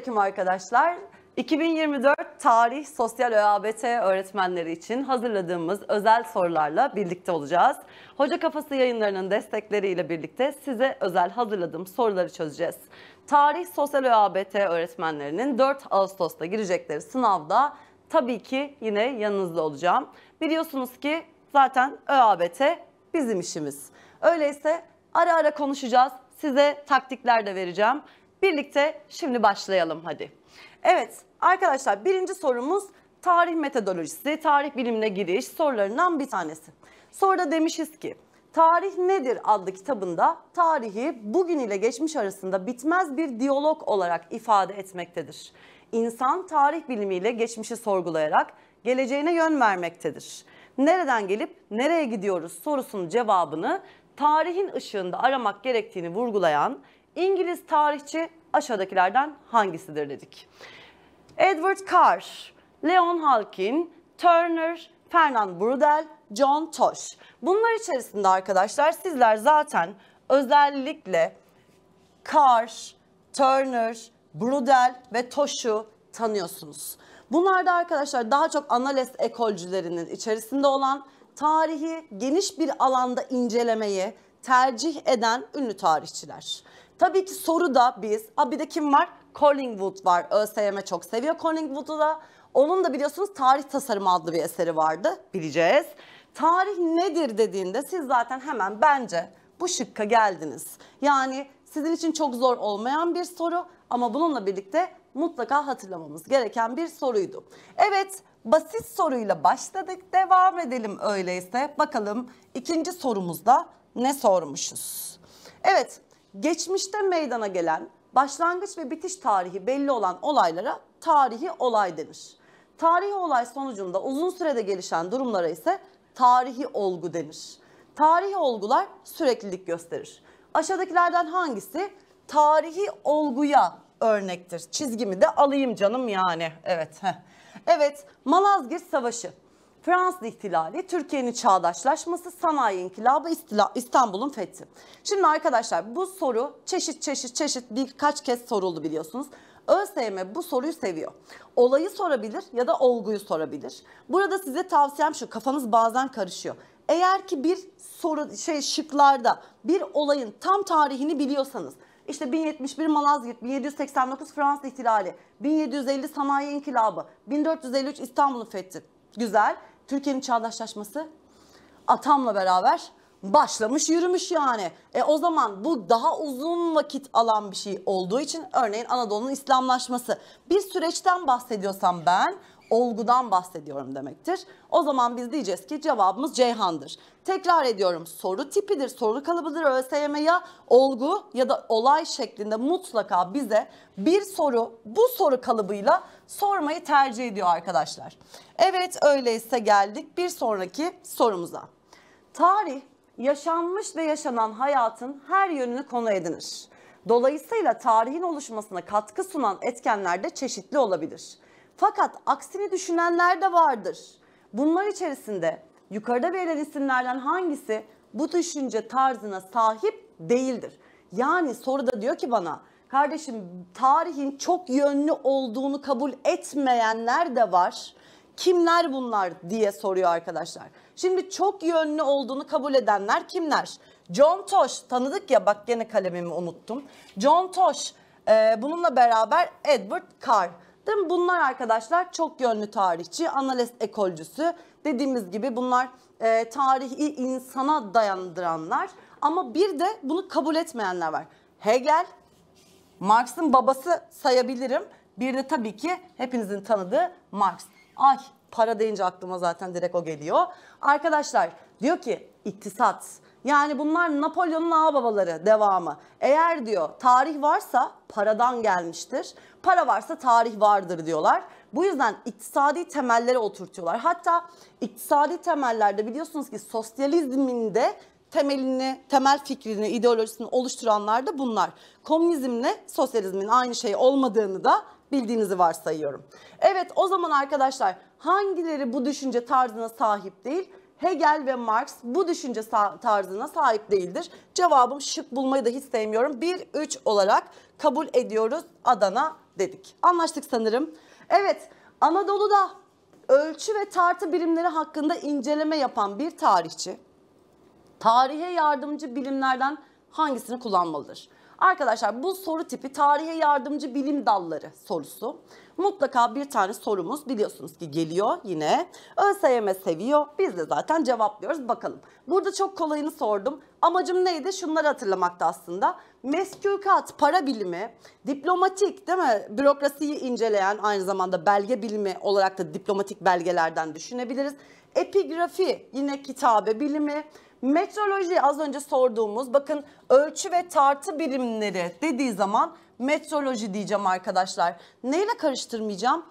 Selamünaleyküm arkadaşlar. 2024 Tarih Sosyal ÖABT öğretmenleri için hazırladığımız özel sorularla birlikte olacağız. Hoca Kafası yayınlarının destekleriyle birlikte size özel hazırladığım soruları çözeceğiz. Tarih Sosyal ÖABT öğretmenlerinin 4 Ağustos'ta girecekleri sınavda tabii ki yine yanınızda olacağım. Biliyorsunuz ki zaten ÖABT bizim işimiz. Öyleyse ara ara konuşacağız. Size taktikler de vereceğim. Birlikte şimdi başlayalım hadi. Evet arkadaşlar birinci sorumuz tarih metodolojisi, tarih bilimine giriş sorularından bir tanesi. Soruda demişiz ki Tarih Nedir adlı kitabında tarihi bugün ile geçmiş arasında bitmez bir diyalog olarak ifade etmektedir. İnsan tarih bilimiyle geçmişi sorgulayarak geleceğine yön vermektedir. Nereden gelip nereye gidiyoruz sorusunun cevabını tarihin ışığında aramak gerektiğini vurgulayan İngiliz tarihçi aşağıdakilerden hangisidir dedik. Edward Carr, Leon Halkin, Turner, Fernand Braudel, John Tosh. Bunlar içerisinde arkadaşlar sizler zaten özellikle Carr, Turner, Braudel ve Tosh'u tanıyorsunuz. Bunlar da arkadaşlar daha çok analiz ekolcülerinin içerisinde olan tarihi geniş bir alanda incelemeyi tercih eden ünlü tarihçiler. Tabii ki soruda biz, a bir de kim var? Collingwood var. ÖSYM çok seviyor Collingwood'u da. Onun da biliyorsunuz Tarih Tasarımı adlı bir eseri vardı. Bileceğiz. Tarih nedir dediğinde siz zaten hemen bence bu şıkka geldiniz. Yani sizin için çok zor olmayan bir soru ama bununla birlikte mutlaka hatırlamamız gereken bir soruydu. Evet basit soruyla başladık. Devam edelim öyleyse. Bakalım ikinci sorumuzda ne sormuşuz? Evet geçmişte meydana gelen başlangıç ve bitiş tarihi belli olan olaylara tarihi olay denir. Tarihi olay sonucunda uzun sürede gelişen durumlara ise tarihi olgu denir. Tarihi olgular süreklilik gösterir. Aşağıdakilerden hangisi tarihi olguya örnektir? Çizgimi de alayım canım yani. Evet. Heh. Evet, Malazgirt Savaşı. Fransız ihtilali, Türkiye'nin çağdaşlaşması, sanayi inkılabı, İstanbul'un fethi. Şimdi arkadaşlar bu soru çeşit çeşit çeşit birkaç kez soruldu biliyorsunuz. ÖSYM bu soruyu seviyor. Olayı sorabilir ya da olguyu sorabilir. Burada size tavsiyem şu kafanız bazen karışıyor. Eğer ki bir soru şey şıklarda bir olayın tam tarihini biliyorsanız işte 1071 Malazgirt, 1789 Fransız ihtilali, 1750 sanayi inkılabı, 1453 İstanbul'un fethi. Güzel. Türkiye'nin çağdaşlaşması atamla beraber başlamış yürümüş yani. E o zaman bu daha uzun vakit alan bir şey olduğu için örneğin Anadolu'nun İslamlaşması bir süreçten bahsediyorsam ben olgudan bahsediyorum demektir. O zaman biz diyeceğiz ki cevabımız Ceyhan'dır. Tekrar ediyorum soru tipidir, soru kalıbıdır ÖSYM ya olgu ya da olay şeklinde mutlaka bize bir soru bu soru kalıbıyla sormayı tercih ediyor arkadaşlar. Evet öyleyse geldik bir sonraki sorumuza. Tarih yaşanmış ve yaşanan hayatın her yönünü konu edinir. Dolayısıyla tarihin oluşmasına katkı sunan etkenler de çeşitli olabilir. Fakat aksini düşünenler de vardır. Bunlar içerisinde yukarıda verilen isimlerden hangisi bu düşünce tarzına sahip değildir? Yani soruda diyor ki bana kardeşim tarihin çok yönlü olduğunu kabul etmeyenler de var. Kimler bunlar diye soruyor arkadaşlar. Şimdi çok yönlü olduğunu kabul edenler kimler? John Tosh tanıdık ya bak gene kalemimi unuttum. John Tosh e, bununla beraber Edward Carr. Değil mi? Bunlar arkadaşlar çok yönlü tarihçi, analiz ekolcüsü. Dediğimiz gibi bunlar e, tarihi insana dayandıranlar. Ama bir de bunu kabul etmeyenler var. Hegel, Marx'ın babası sayabilirim. Bir de tabii ki hepinizin tanıdığı Marx. Ay para deyince aklıma zaten direkt o geliyor. Arkadaşlar diyor ki iktisat. Yani bunlar Napolyon'un ağababaları devamı. Eğer diyor tarih varsa paradan gelmiştir. Para varsa tarih vardır diyorlar. Bu yüzden iktisadi temellere oturtuyorlar. Hatta iktisadi temellerde biliyorsunuz ki sosyalizmin de temelini, temel fikrini, ideolojisini oluşturanlar da bunlar. Komünizmle sosyalizmin aynı şey olmadığını da bildiğinizi varsayıyorum. Evet o zaman arkadaşlar hangileri bu düşünce tarzına sahip değil? Hegel ve Marx bu düşünce tarzına sahip değildir. Cevabım şık bulmayı da hiç sevmiyorum. 1-3 olarak kabul ediyoruz Adana dedik. Anlaştık sanırım. Evet Anadolu'da ölçü ve tartı birimleri hakkında inceleme yapan bir tarihçi tarihe yardımcı bilimlerden hangisini kullanmalıdır? Arkadaşlar bu soru tipi tarihe yardımcı bilim dalları sorusu. Mutlaka bir tane sorumuz biliyorsunuz ki geliyor yine. ÖSYM seviyor. Biz de zaten cevaplıyoruz. Bakalım. Burada çok kolayını sordum. Amacım neydi? Şunları hatırlamakta aslında. Meskükat, para bilimi, diplomatik değil mi? Bürokrasiyi inceleyen aynı zamanda belge bilimi olarak da diplomatik belgelerden düşünebiliriz. Epigrafi yine kitabe bilimi, Metroloji az önce sorduğumuz bakın ölçü ve tartı birimleri dediği zaman metroloji diyeceğim arkadaşlar. Neyle karıştırmayacağım?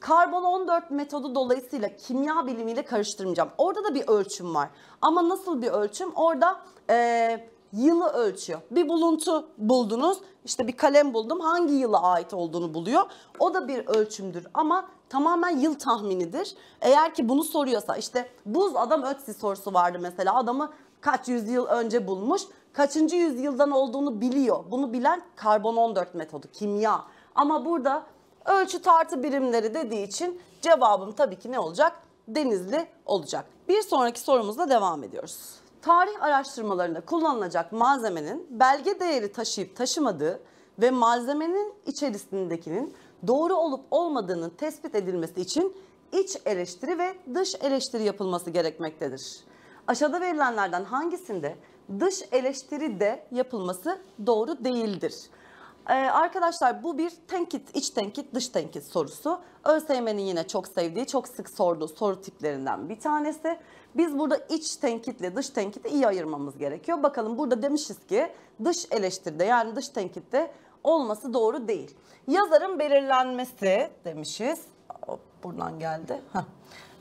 Karbon 14 metodu dolayısıyla kimya bilimiyle karıştırmayacağım. Orada da bir ölçüm var. Ama nasıl bir ölçüm? Orada eee, yılı ölçüyor. Bir buluntu buldunuz. İşte bir kalem buldum. Hangi yıla ait olduğunu buluyor. O da bir ölçümdür ama tamamen yıl tahminidir. Eğer ki bunu soruyorsa işte buz adam Ötzi sorusu vardı mesela. Adamı kaç yüzyıl önce bulmuş. Kaçıncı yüzyıldan olduğunu biliyor. Bunu bilen karbon 14 metodu, kimya. Ama burada ölçü tartı birimleri dediği için cevabım tabii ki ne olacak? Denizli olacak. Bir sonraki sorumuzla devam ediyoruz. Tarih araştırmalarında kullanılacak malzemenin belge değeri taşıyıp taşımadığı ve malzemenin içerisindekinin doğru olup olmadığının tespit edilmesi için iç eleştiri ve dış eleştiri yapılması gerekmektedir. Aşağıda verilenlerden hangisinde dış eleştiri de yapılması doğru değildir? Ee, arkadaşlar bu bir tenkit, iç tenkit, dış tenkit sorusu. ÖSYM'nin yine çok sevdiği, çok sık sorduğu soru tiplerinden bir tanesi. Biz burada iç tenkitle dış tenkiti iyi ayırmamız gerekiyor. Bakalım burada demişiz ki dış eleştiride yani dış tenkitte olması doğru değil. Yazarın belirlenmesi demişiz. Hop, buradan geldi. Heh.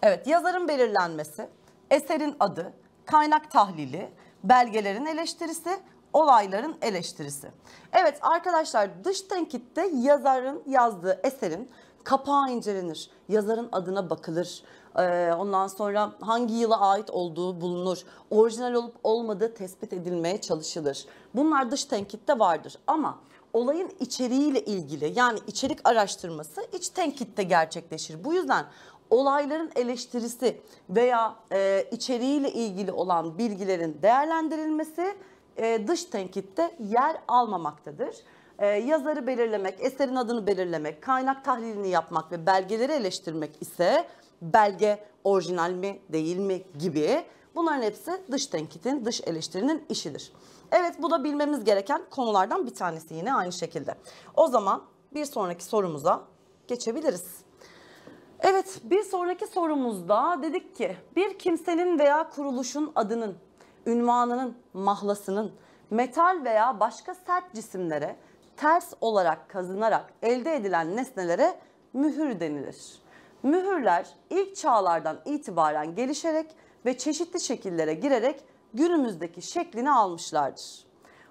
Evet yazarın belirlenmesi, eserin adı, kaynak tahlili, belgelerin eleştirisi, olayların eleştirisi. Evet arkadaşlar dış tenkitte yazarın yazdığı eserin kapağı incelenir. Yazarın adına bakılır. Ee, ondan sonra hangi yıla ait olduğu bulunur. Orijinal olup olmadığı tespit edilmeye çalışılır. Bunlar dış tenkitte vardır ama olayın içeriğiyle ilgili yani içerik araştırması iç tenkitte gerçekleşir. Bu yüzden olayların eleştirisi veya e, içeriğiyle ilgili olan bilgilerin değerlendirilmesi e, dış tenkitte yer almamaktadır. E, yazarı belirlemek, eserin adını belirlemek, kaynak tahlilini yapmak ve belgeleri eleştirmek ise belge orijinal mi değil mi gibi bunların hepsi dış tenkitin, dış eleştirinin işidir. Evet bu da bilmemiz gereken konulardan bir tanesi yine aynı şekilde. O zaman bir sonraki sorumuza geçebiliriz. Evet bir sonraki sorumuzda dedik ki bir kimsenin veya kuruluşun adının, ünvanının, mahlasının metal veya başka sert cisimlere ters olarak kazınarak elde edilen nesnelere mühür denilir. Mühürler ilk çağlardan itibaren gelişerek ve çeşitli şekillere girerek günümüzdeki şeklini almışlardır.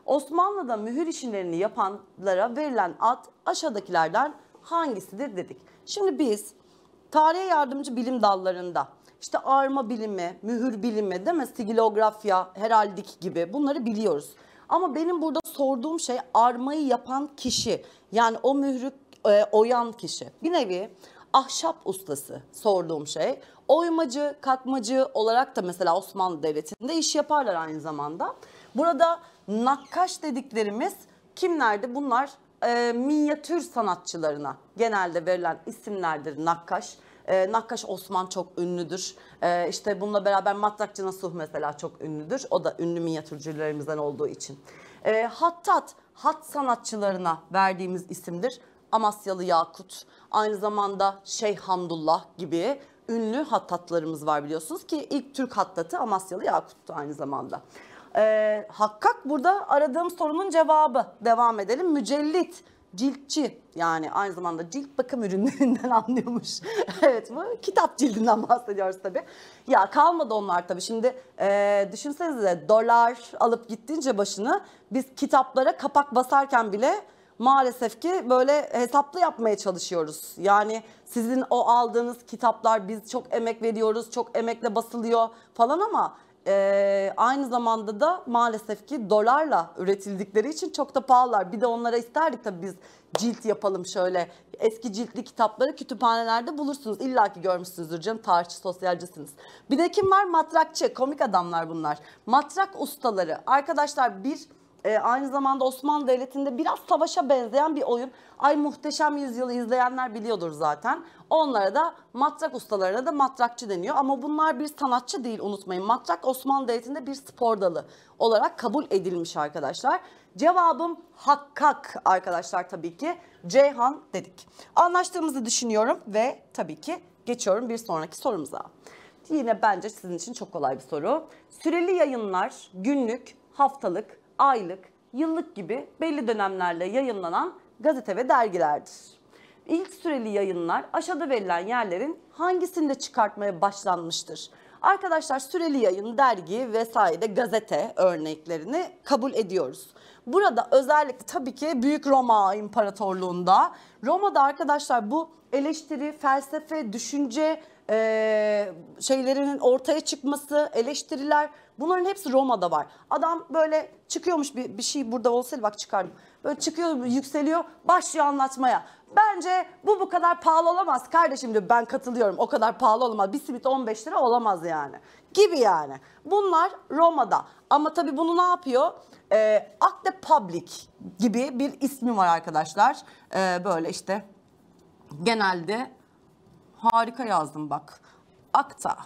Osmanlı'da mühür işlerini yapanlara verilen ad aşağıdakilerden hangisidir dedik. Şimdi biz tarihe yardımcı bilim dallarında işte arma bilimi, mühür bilimi değil mi? Sigilografya, heraldik gibi bunları biliyoruz. Ama benim burada sorduğum şey armayı yapan kişi. Yani o mührü e, oyan kişi. Bir nevi ahşap ustası sorduğum şey. Oymacı, kakmacı olarak da mesela Osmanlı Devleti'nde iş yaparlar aynı zamanda. Burada nakkaş dediklerimiz kimlerdi? Bunlar e, minyatür sanatçılarına genelde verilen isimlerdir nakkaş. E, Nakkaş Osman çok ünlüdür. E, işte bununla beraber Matrakçı Nasuh mesela çok ünlüdür. O da ünlü minyatürcülerimizden olduğu için. E, Hattat, hat sanatçılarına verdiğimiz isimdir. Amasyalı Yakut, aynı zamanda Şeyh Hamdullah gibi ünlü hattatlarımız var biliyorsunuz ki ilk Türk hattatı Amasyalı Yakut'tu aynı zamanda. Ee, hakkak burada aradığım sorunun cevabı. Devam edelim. Mücellit, ciltçi yani aynı zamanda cilt bakım ürünlerinden anlıyormuş. evet bu kitap cildinden bahsediyoruz tabii. Ya kalmadı onlar tabii. Şimdi e, düşünsenize dolar alıp gittiğince başını biz kitaplara kapak basarken bile maalesef ki böyle hesaplı yapmaya çalışıyoruz. Yani sizin o aldığınız kitaplar biz çok emek veriyoruz, çok emekle basılıyor falan ama e, aynı zamanda da maalesef ki dolarla üretildikleri için çok da pahalılar. Bir de onlara isterdik tabii biz cilt yapalım şöyle. Eski ciltli kitapları kütüphanelerde bulursunuz. İlla ki görmüşsünüzdür canım tarihçi, sosyalcisiniz. Bir de kim var? Matrakçı, komik adamlar bunlar. Matrak ustaları. Arkadaşlar bir e, aynı zamanda Osmanlı Devleti'nde biraz savaşa benzeyen bir oyun. Ay muhteşem yüzyılı izleyenler biliyordur zaten. Onlara da matrak ustalarına da matrakçı deniyor. Ama bunlar bir sanatçı değil unutmayın. Matrak Osmanlı Devleti'nde bir spor dalı olarak kabul edilmiş arkadaşlar. Cevabım hakkak arkadaşlar tabii ki. Ceyhan dedik. Anlaştığımızı düşünüyorum ve tabii ki geçiyorum bir sonraki sorumuza. Yine bence sizin için çok kolay bir soru. Süreli yayınlar günlük, haftalık, aylık, yıllık gibi belli dönemlerle yayınlanan gazete ve dergilerdir. İlk süreli yayınlar aşağıda verilen yerlerin hangisinde çıkartmaya başlanmıştır? Arkadaşlar süreli yayın, dergi vesaire gazete örneklerini kabul ediyoruz. Burada özellikle tabii ki Büyük Roma İmparatorluğu'nda Roma'da arkadaşlar bu eleştiri, felsefe, düşünce e, şeylerinin ortaya çıkması, eleştiriler bunların hepsi Roma'da var. Adam böyle çıkıyormuş bir, bir şey burada olsaydı bak çıkardım. Böyle çıkıyor, yükseliyor, başlıyor anlatmaya. Bence bu bu kadar pahalı olamaz kardeşim diyor. Ben katılıyorum o kadar pahalı olamaz. Bir simit 15 lira olamaz yani. Gibi yani. Bunlar Roma'da. Ama tabii bunu ne yapıyor? Ee, Akte Public gibi bir ismi var arkadaşlar. Ee, böyle işte genelde harika yazdım bak. Akta.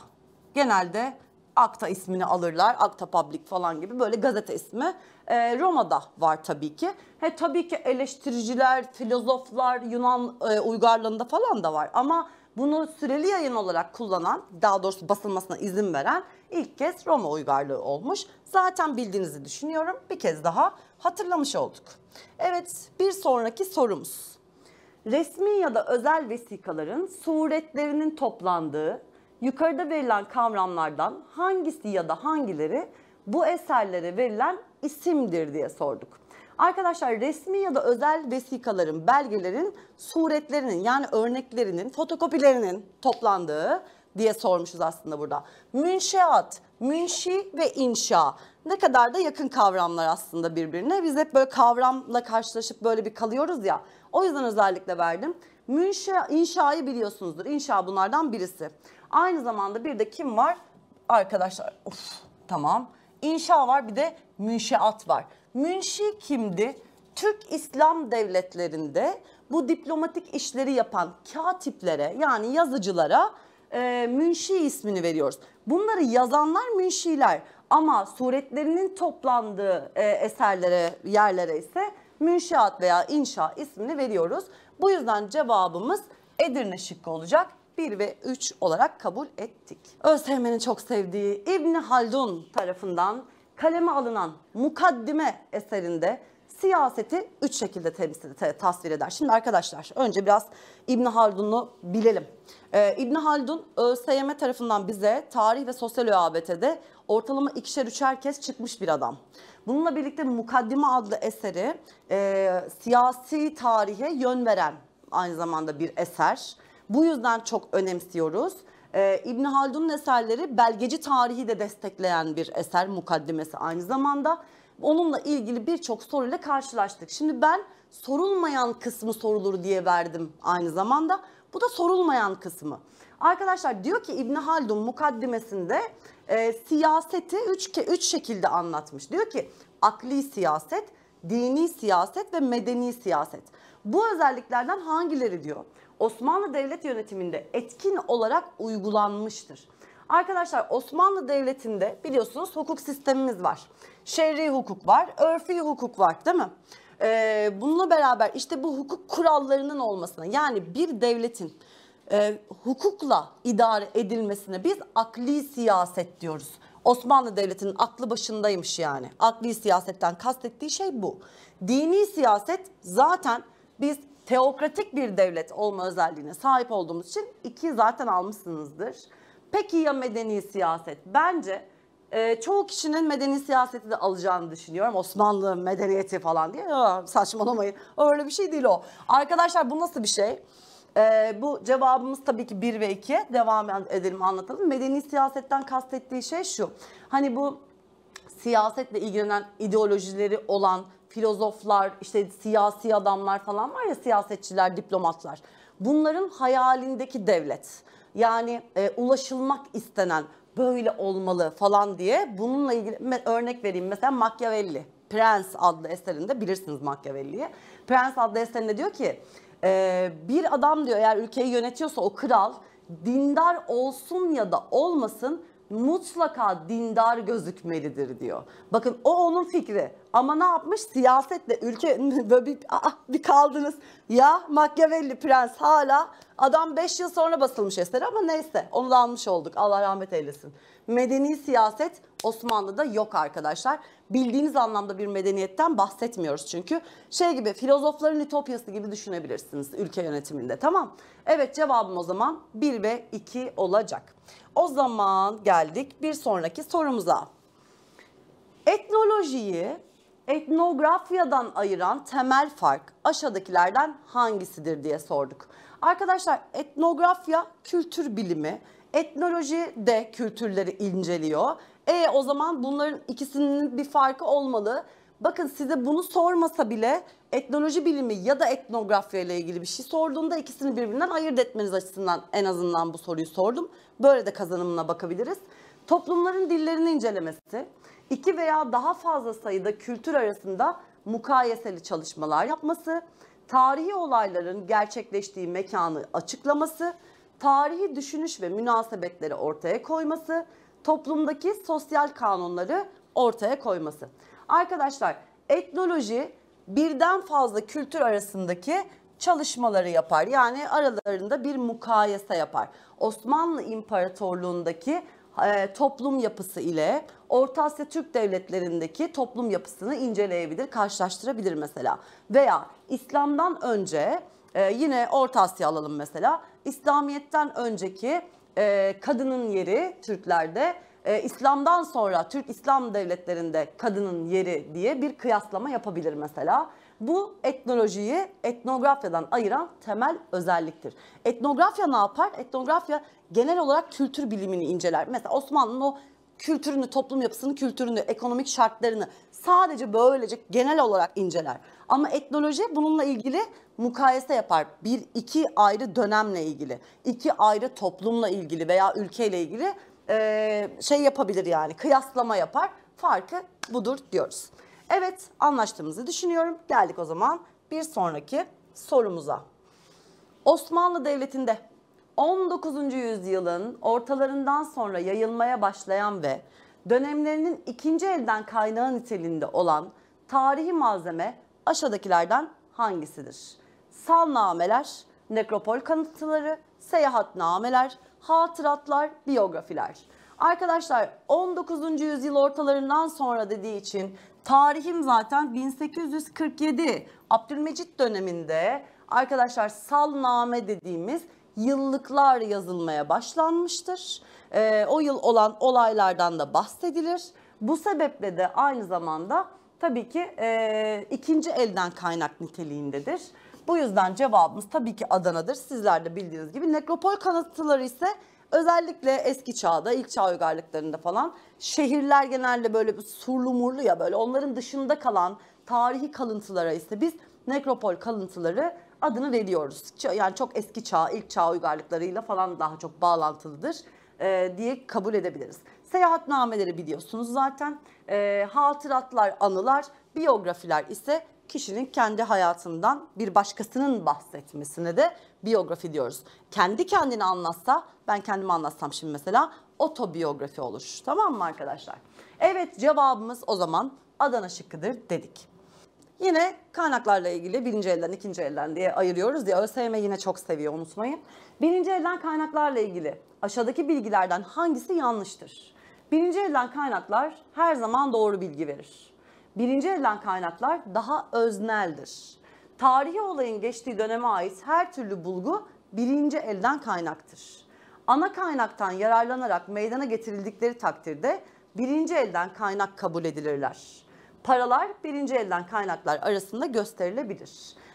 Genelde Akta ismini alırlar. Akta Public falan gibi böyle gazete ismi. Ee, Roma'da var tabii ki. He tabii ki eleştiriciler, filozoflar, Yunan e, uygarlığında falan da var. Ama bunu süreli yayın olarak kullanan, daha doğrusu basılmasına izin veren ilk kez Roma uygarlığı olmuş. Zaten bildiğinizi düşünüyorum. Bir kez daha hatırlamış olduk. Evet, bir sonraki sorumuz. Resmi ya da özel vesikaların suretlerinin toplandığı yukarıda verilen kavramlardan hangisi ya da hangileri bu eserlere verilen isimdir diye sorduk. Arkadaşlar resmi ya da özel vesikaların, belgelerin suretlerinin yani örneklerinin, fotokopilerinin toplandığı diye sormuşuz aslında burada. Münşeat, münşi ve inşa ne kadar da yakın kavramlar aslında birbirine. Biz hep böyle kavramla karşılaşıp böyle bir kalıyoruz ya. O yüzden özellikle verdim. Münşa, inşayı biliyorsunuzdur. İnşa bunlardan birisi. Aynı zamanda bir de kim var? Arkadaşlar of tamam. İnşa var bir de münşeat var. Münşi kimdi? Türk İslam devletlerinde bu diplomatik işleri yapan katiplere yani yazıcılara e, münşi ismini veriyoruz. Bunları yazanlar münşiler ama suretlerinin toplandığı e, eserlere, yerlere ise münşaat veya inşa ismini veriyoruz. Bu yüzden cevabımız Edirne şıkkı olacak. 1 ve 3 olarak kabul ettik. ÖSYM'nin çok sevdiği İbni Haldun tarafından kaleme alınan Mukaddime eserinde siyaseti üç şekilde temsil, tasvir eder. Şimdi arkadaşlar önce biraz İbn Haldun'u bilelim. Ee, İbn Haldun ÖSYM tarafından bize tarih ve sosyal ÖABT'de ortalama ikişer üçer kez çıkmış bir adam. Bununla birlikte Mukaddime adlı eseri e, siyasi tarihe yön veren aynı zamanda bir eser. Bu yüzden çok önemsiyoruz. Ee, İbn Haldun'un eserleri belgeci tarihi de destekleyen bir eser mukaddimesi aynı zamanda. Onunla ilgili birçok soruyla karşılaştık. Şimdi ben sorulmayan kısmı sorulur diye verdim aynı zamanda. Bu da sorulmayan kısmı. Arkadaşlar diyor ki İbn Haldun mukaddimesinde e, siyaseti üç, üç şekilde anlatmış. Diyor ki akli siyaset, dini siyaset ve medeni siyaset. Bu özelliklerden hangileri diyor Osmanlı Devlet yönetiminde etkin olarak uygulanmıştır. Arkadaşlar Osmanlı Devleti'nde biliyorsunuz hukuk sistemimiz var. Şer'i hukuk var, örfi hukuk var değil mi? Ee, bununla beraber işte bu hukuk kurallarının olmasına yani bir devletin e, hukukla idare edilmesine biz akli siyaset diyoruz. Osmanlı Devleti'nin aklı başındaymış yani. Akli siyasetten kastettiği şey bu. Dini siyaset zaten biz teokratik bir devlet olma özelliğine sahip olduğumuz için iki zaten almışsınızdır. Peki ya medeni siyaset? Bence e, çoğu kişinin medeni siyaseti de alacağını düşünüyorum. Osmanlı medeniyeti falan diye. Aa, saçmalamayın. Öyle bir şey değil o. Arkadaşlar bu nasıl bir şey? E, bu cevabımız tabii ki 1 ve 2. Devam edelim anlatalım. Medeni siyasetten kastettiği şey şu. Hani bu siyasetle ilgilenen ideolojileri olan filozoflar, işte siyasi adamlar falan var ya siyasetçiler, diplomatlar. Bunların hayalindeki devlet. Yani e, ulaşılmak istenen böyle olmalı falan diye bununla ilgili örnek vereyim. Mesela Machiavelli, Prens adlı eserinde bilirsiniz Machiavelli'yi. Prens adlı eserinde diyor ki e, bir adam diyor eğer ülkeyi yönetiyorsa o kral dindar olsun ya da olmasın mutlaka dindar gözükmelidir diyor. Bakın o onun fikri. Ama ne yapmış? Siyasetle ülke böyle bir, aa, bir kaldınız. Ya Machiavelli prens hala adam 5 yıl sonra basılmış eseri ama neyse onu da almış olduk. Allah rahmet eylesin. Medeni siyaset Osmanlı'da yok arkadaşlar. Bildiğiniz anlamda bir medeniyetten bahsetmiyoruz çünkü. Şey gibi filozofların ütopyası gibi düşünebilirsiniz ülke yönetiminde tamam. Evet cevabım o zaman 1 ve 2 olacak. O zaman geldik bir sonraki sorumuza. Etnolojiyi etnografyadan ayıran temel fark aşağıdakilerden hangisidir diye sorduk. Arkadaşlar etnografya kültür bilimi, etnoloji de kültürleri inceliyor. E o zaman bunların ikisinin bir farkı olmalı. Bakın size bunu sormasa bile etnoloji bilimi ya da etnografya ile ilgili bir şey sorduğunda ikisini birbirinden ayırt etmeniz açısından en azından bu soruyu sordum. Böyle de kazanımına bakabiliriz. Toplumların dillerini incelemesi, iki veya daha fazla sayıda kültür arasında mukayeseli çalışmalar yapması, tarihi olayların gerçekleştiği mekanı açıklaması, tarihi düşünüş ve münasebetleri ortaya koyması, toplumdaki sosyal kanunları ortaya koyması. Arkadaşlar etnoloji birden fazla kültür arasındaki çalışmaları yapar. Yani aralarında bir mukayese yapar. Osmanlı İmparatorluğundaki e, toplum yapısı ile Orta Asya Türk devletlerindeki toplum yapısını inceleyebilir, karşılaştırabilir mesela. Veya İslam'dan önce e, yine Orta Asya alalım mesela. İslamiyet'ten önceki e, kadının yeri Türklerde, e, İslam'dan sonra Türk İslam devletlerinde kadının yeri diye bir kıyaslama yapabilir mesela. Bu etnolojiyi etnografyadan ayıran temel özelliktir. Etnografya ne yapar? Etnografya genel olarak kültür bilimini inceler. Mesela Osmanlı'nın o kültürünü, toplum yapısını, kültürünü, ekonomik şartlarını sadece böylece genel olarak inceler. Ama etnoloji bununla ilgili mukayese yapar. Bir, iki ayrı dönemle ilgili, iki ayrı toplumla ilgili veya ülkeyle ilgili e, şey yapabilir yani kıyaslama yapar. Farkı budur diyoruz. Evet anlaştığımızı düşünüyorum. Geldik o zaman bir sonraki sorumuza. Osmanlı Devleti'nde 19. yüzyılın ortalarından sonra yayılmaya başlayan ve dönemlerinin ikinci elden kaynağı niteliğinde olan tarihi malzeme aşağıdakilerden hangisidir? Salnameler, nekropol kanıtları, seyahatnameler, hatıratlar, biyografiler. Arkadaşlar 19. yüzyıl ortalarından sonra dediği için tarihim zaten 1847 Abdülmecit döneminde arkadaşlar salname dediğimiz yıllıklar yazılmaya başlanmıştır. Ee, o yıl olan olaylardan da bahsedilir. Bu sebeple de aynı zamanda tabii ki e, ikinci elden kaynak niteliğindedir. Bu yüzden cevabımız tabii ki Adana'dır. Sizler de bildiğiniz gibi. Nekropol kanıtları ise özellikle eski çağda, ilk çağ uygarlıklarında falan şehirler genelde böyle bir surlu murlu ya böyle onların dışında kalan tarihi kalıntılara ise biz nekropol kalıntıları adını veriyoruz. Yani çok eski çağ, ilk çağ uygarlıklarıyla falan daha çok bağlantılıdır e, diye kabul edebiliriz. Seyahatnameleri biliyorsunuz zaten. E, hatıratlar, anılar, biyografiler ise kişinin kendi hayatından bir başkasının bahsetmesine de biyografi diyoruz. Kendi kendini anlatsa, ben kendimi anlatsam şimdi mesela otobiyografi olur. Tamam mı arkadaşlar? Evet cevabımız o zaman Adana şıkkıdır dedik. Yine kaynaklarla ilgili birinci elden, ikinci elden diye ayırıyoruz ya. ÖSYM yine çok seviyor unutmayın. Birinci elden kaynaklarla ilgili aşağıdaki bilgilerden hangisi yanlıştır? Birinci elden kaynaklar her zaman doğru bilgi verir. Birinci elden kaynaklar daha özneldir. Tarihi olayın geçtiği döneme ait her türlü bulgu birinci elden kaynaktır. Ana kaynaktan yararlanarak meydana getirildikleri takdirde birinci elden kaynak kabul edilirler. Paralar birinci elden kaynaklar arasında gösterilebilir.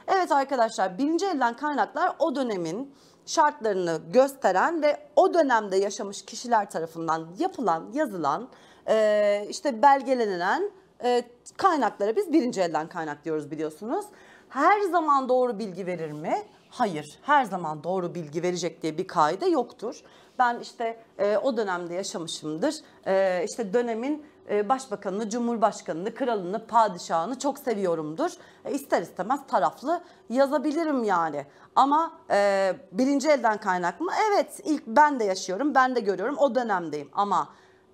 Evet arkadaşlar birinci elden kaynaklar o dönemin şartlarını gösteren ve o dönemde yaşamış kişiler tarafından yapılan, yazılan, e, işte belgelenilen e, kaynaklara biz birinci elden kaynak diyoruz biliyorsunuz. Her zaman doğru bilgi verir mi? Hayır, her zaman doğru bilgi verecek diye bir kaide yoktur. Ben işte e, o dönemde yaşamışımdır. E, işte dönemin başbakanını, cumhurbaşkanını, kralını, padişahını çok seviyorumdur. E, ister istemez taraflı yazabilirim yani. Ama e, birinci elden kaynak mı? Evet, ilk ben de yaşıyorum, ben de görüyorum, o dönemdeyim. Ama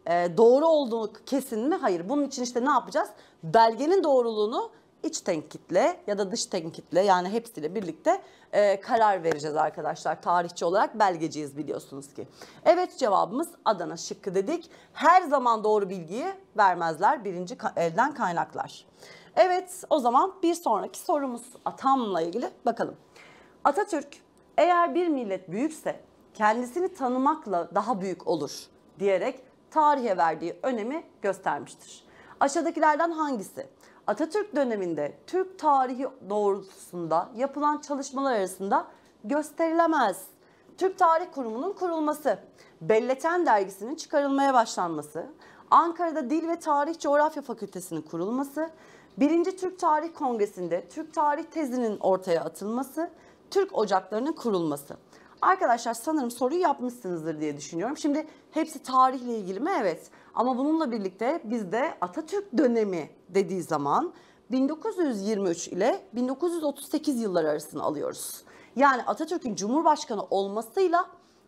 e, doğru olduğu kesin mi? Hayır. Bunun için işte ne yapacağız? Belgenin doğruluğunu iç tenkitle ya da dış tenkitle yani hepsiyle birlikte e, karar vereceğiz arkadaşlar. Tarihçi olarak belgeciyiz biliyorsunuz ki. Evet cevabımız Adana şıkkı dedik. Her zaman doğru bilgiyi vermezler birinci elden kaynaklar. Evet o zaman bir sonraki sorumuz atamla ilgili bakalım. Atatürk eğer bir millet büyükse kendisini tanımakla daha büyük olur diyerek tarihe verdiği önemi göstermiştir. Aşağıdakilerden hangisi Atatürk döneminde Türk tarihi doğrultusunda yapılan çalışmalar arasında gösterilemez? Türk Tarih Kurumu'nun kurulması, Belleten dergisinin çıkarılmaya başlanması, Ankara'da Dil ve Tarih Coğrafya Fakültesinin kurulması, Birinci Türk Tarih Kongresi'nde Türk Tarih tezinin ortaya atılması, Türk ocaklarının kurulması. Arkadaşlar sanırım soruyu yapmışsınızdır diye düşünüyorum. Şimdi hepsi tarihle ilgili mi? Evet. Ama bununla birlikte bizde Atatürk dönemi dediği zaman 1923 ile 1938 yılları arasını alıyoruz. Yani Atatürk'ün Cumhurbaşkanı olmasıyla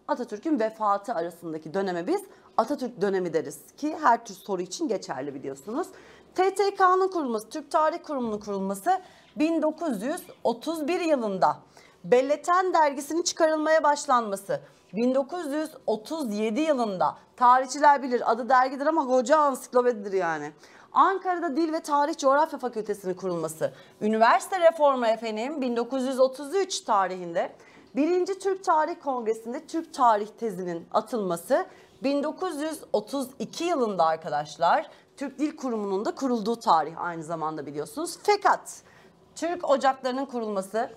Atatürk'ün vefatı arasındaki döneme biz Atatürk dönemi deriz ki her tür soru için geçerli biliyorsunuz. TTK'nın kurulması, Türk Tarih Kurumu'nun kurulması 1931 yılında. Belleten dergisinin çıkarılmaya başlanması 1937 yılında. Tarihçiler bilir adı dergidir ama koca ansiklopedidir yani. Ankara'da Dil ve Tarih Coğrafya Fakültesinin kurulması. Üniversite reformu efendim 1933 tarihinde. Birinci Türk Tarih Kongresi'nde Türk Tarih tezinin atılması 1932 yılında arkadaşlar. Türk Dil Kurumu'nun da kurulduğu tarih aynı zamanda biliyorsunuz. Fakat Türk Ocakları'nın kurulması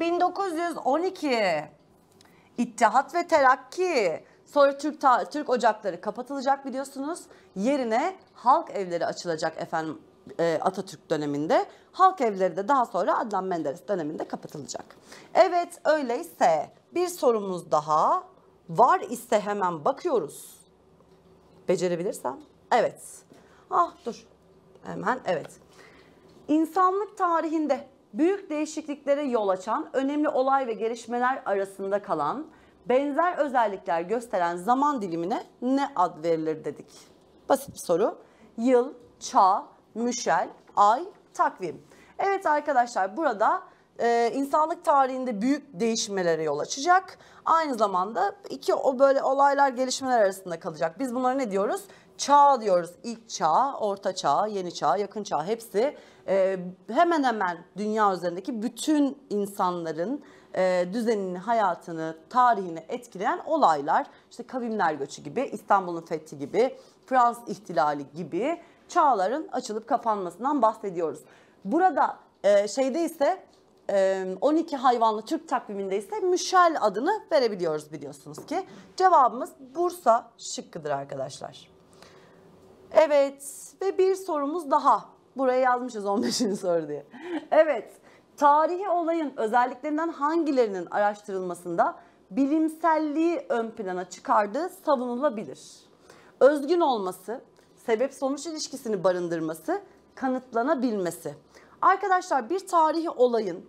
1912. İttihat ve Terakki. Sonra Türk Ta- Türk Ocakları kapatılacak biliyorsunuz. Yerine halk evleri açılacak efendim e, Atatürk döneminde. Halk evleri de daha sonra Adnan Menderes döneminde kapatılacak. Evet öyleyse bir sorumuz daha var ise hemen bakıyoruz. Becerebilirsem. Evet. Ah dur. Hemen evet. İnsanlık tarihinde büyük değişikliklere yol açan önemli olay ve gelişmeler arasında kalan benzer özellikler gösteren zaman dilimine ne ad verilir dedik. Basit bir soru. Yıl, çağ, müşel, ay, takvim. Evet arkadaşlar burada e, insanlık tarihinde büyük değişmelere yol açacak. Aynı zamanda iki o böyle olaylar gelişmeler arasında kalacak. Biz bunlara ne diyoruz? Çağ diyoruz. İlk çağ, orta çağ, yeni çağ, yakın çağ hepsi e, hemen hemen dünya üzerindeki bütün insanların e, düzenini, hayatını, tarihini etkileyen olaylar. İşte kavimler göçü gibi, İstanbul'un fethi gibi, Fransız ihtilali gibi çağların açılıp kapanmasından bahsediyoruz. Burada e, şeyde ise e, 12 hayvanlı Türk takviminde ise Müşel adını verebiliyoruz biliyorsunuz ki. Cevabımız Bursa şıkkıdır arkadaşlar. Evet ve bir sorumuz daha. Buraya yazmışız 15. soru diye. Evet, tarihi olayın özelliklerinden hangilerinin araştırılmasında bilimselliği ön plana çıkardığı savunulabilir. Özgün olması, sebep sonuç ilişkisini barındırması, kanıtlanabilmesi. Arkadaşlar bir tarihi olayın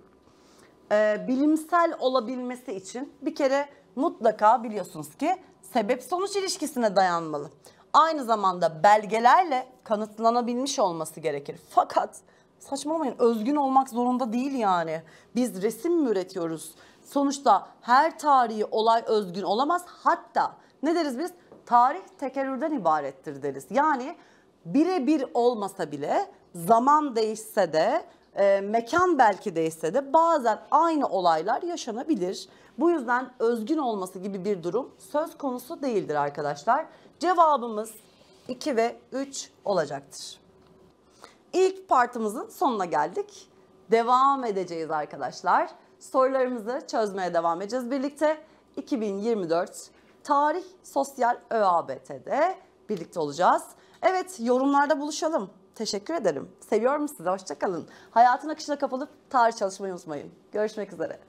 e, bilimsel olabilmesi için bir kere mutlaka biliyorsunuz ki sebep sonuç ilişkisine dayanmalı. Aynı zamanda belgelerle kanıtlanabilmiş olması gerekir. Fakat saçmalamayın özgün olmak zorunda değil yani. Biz resim mi üretiyoruz? Sonuçta her tarihi olay özgün olamaz. Hatta ne deriz biz? Tarih tekerrürden ibarettir deriz. Yani birebir olmasa bile zaman değişse de e, mekan belki değişse de bazen aynı olaylar yaşanabilir. Bu yüzden özgün olması gibi bir durum söz konusu değildir arkadaşlar. Cevabımız 2 ve 3 olacaktır. İlk partımızın sonuna geldik. Devam edeceğiz arkadaşlar. Sorularımızı çözmeye devam edeceğiz birlikte. 2024 Tarih Sosyal ÖABT'de birlikte olacağız. Evet yorumlarda buluşalım. Teşekkür ederim. Seviyorum sizi. Hoşçakalın. Hayatın akışına kapılıp tarih çalışmayı unutmayın. Görüşmek üzere.